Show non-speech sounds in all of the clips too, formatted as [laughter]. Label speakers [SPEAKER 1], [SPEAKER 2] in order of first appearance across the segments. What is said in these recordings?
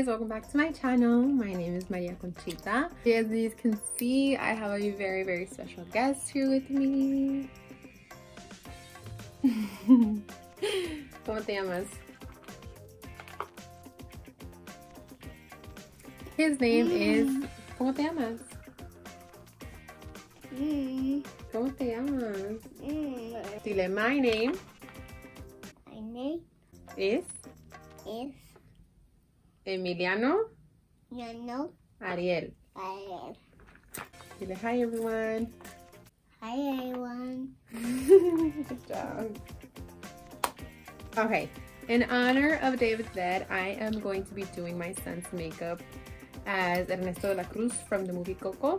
[SPEAKER 1] to my channel. My name is Maria Conchita. As you can see, I have a very, very special guest here with me. [laughs] ¿Cómo te llamas? His name is... ¿Cómo te llamas?
[SPEAKER 2] Mm,
[SPEAKER 1] ¿Cómo te llamas?
[SPEAKER 2] mm.
[SPEAKER 1] Dile, my name
[SPEAKER 2] My name
[SPEAKER 1] is Emiliano
[SPEAKER 2] Yano
[SPEAKER 1] Ariel.
[SPEAKER 2] Ariel.
[SPEAKER 1] Dile, hi everyone.
[SPEAKER 2] Hi everyone. [laughs]
[SPEAKER 1] Good job. Okay, in honor of Day of the Dead, I am going to be doing my son's makeup as Ernesto de la Cruz from the movie Coco.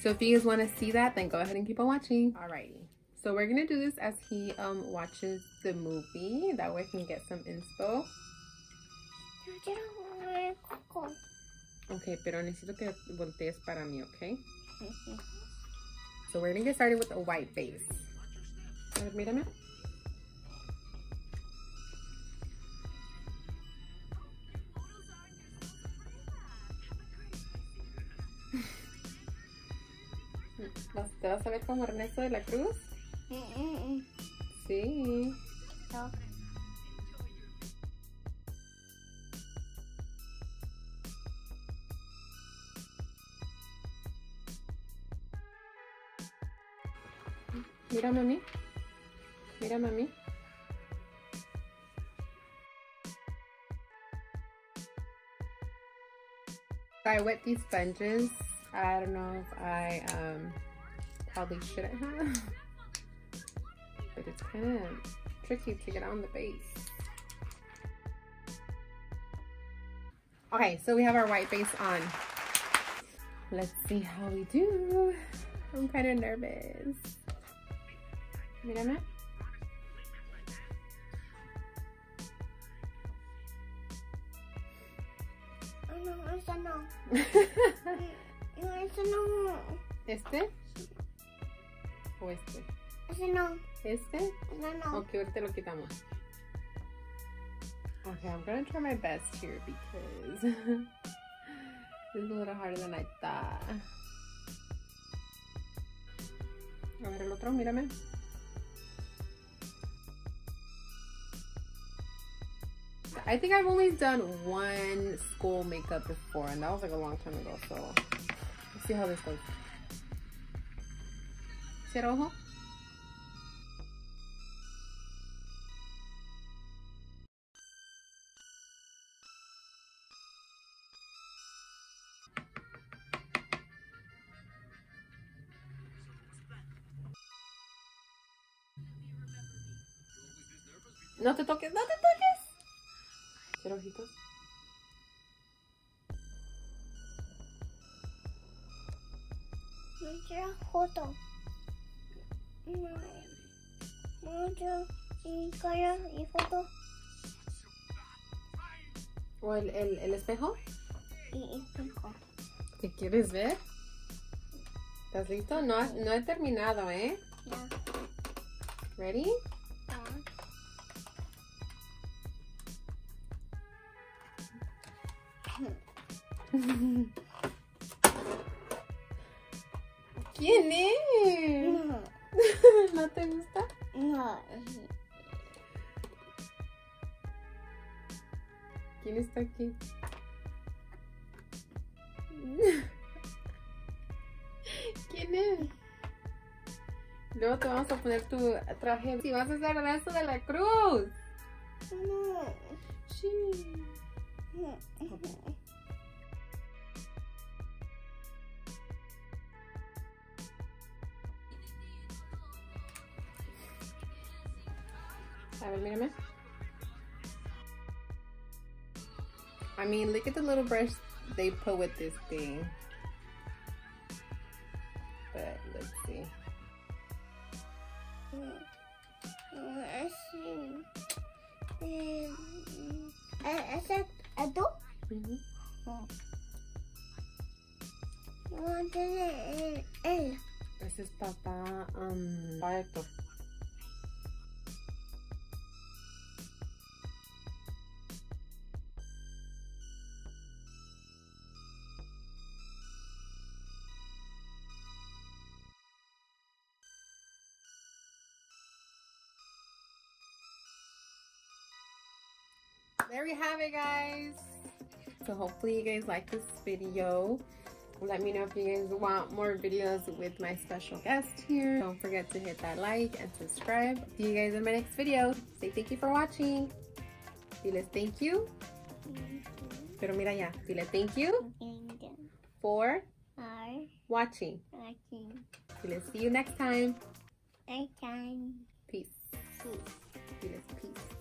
[SPEAKER 1] So if you guys want to see that, then go ahead and keep on watching. Alrighty. So we're gonna do this as he um watches the movie. That way he can get some inspo.
[SPEAKER 2] Quiero ver Coco.
[SPEAKER 1] Okay, pero necesito que voltees para mí, okay? So we're gonna get started with a white base. A ver, mírame. [laughs] ¿Vas- ¿Te vas a ver como Ernesto de la Cruz?
[SPEAKER 2] Mm, mm, mm.
[SPEAKER 1] Sí.
[SPEAKER 2] No.
[SPEAKER 1] Mírame a mí. Mírame a mí. I wet these sponges. I don't know if I um probably shouldn't have. [laughs] But it's kind of tricky to get on the base. Okay, so we have our white base on. Let's see how we do. I'm kind of nervous. Mírame.
[SPEAKER 2] Oh, no, esa no. [laughs] No, ese no.
[SPEAKER 1] ¿Este? ¿O este?
[SPEAKER 2] Ese no.
[SPEAKER 1] ¿Este?
[SPEAKER 2] Ese no.
[SPEAKER 1] Ok, ahorita lo quitamos. Okay, I'm gonna try my best here because [laughs] this is a little harder than I thought. A ver el otro, mírame. I think I've only done one skull makeup before, and that was like a long time ago. So let's see how this goes. Cierra ojo. No te toques, no te toques. Ojitos.
[SPEAKER 2] Quiero foto. No. No quiero y cara y foto
[SPEAKER 1] ¿O el, el, el espejo?
[SPEAKER 2] y.
[SPEAKER 1] ¿Qué quieres ver? ¿Estás listo? No, no he terminado, ¿eh?
[SPEAKER 2] Ya.
[SPEAKER 1] ¿Ready? ¿Quién es?
[SPEAKER 2] No. [laughs]
[SPEAKER 1] ¿No te gusta?
[SPEAKER 2] No.
[SPEAKER 1] ¿Quién está aquí? [laughs] ¿Quién es? Luego te vamos a poner tu traje. Si vas a ser Ernesto de la Cruz.
[SPEAKER 2] No.
[SPEAKER 1] Sí.
[SPEAKER 2] No.
[SPEAKER 1] Mírame. I mean, look at the little brush they put with this thing. But let's see.
[SPEAKER 2] Así. ¿Ese es tú?
[SPEAKER 1] Mhm.
[SPEAKER 2] No tiene él.
[SPEAKER 1] Ese es papá, um, papá there we have it, guys. So hopefully you guys like this video. Let me know if you guys want more videos with my special guest here. Don't forget to hit that like and subscribe. See you guys in my next video. Say thank you for watching. Diles thank you. Pero mira ya. Dile thank you for watching.
[SPEAKER 2] watching
[SPEAKER 1] Diles see you next time.
[SPEAKER 2] next time.
[SPEAKER 1] Peace.
[SPEAKER 2] Peace.
[SPEAKER 1] Diles peace.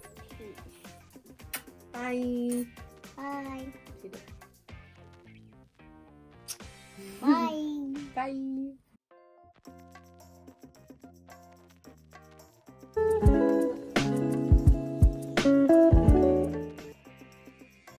[SPEAKER 2] Peace.
[SPEAKER 1] Bye.
[SPEAKER 2] Bye. Bye.
[SPEAKER 1] Bye.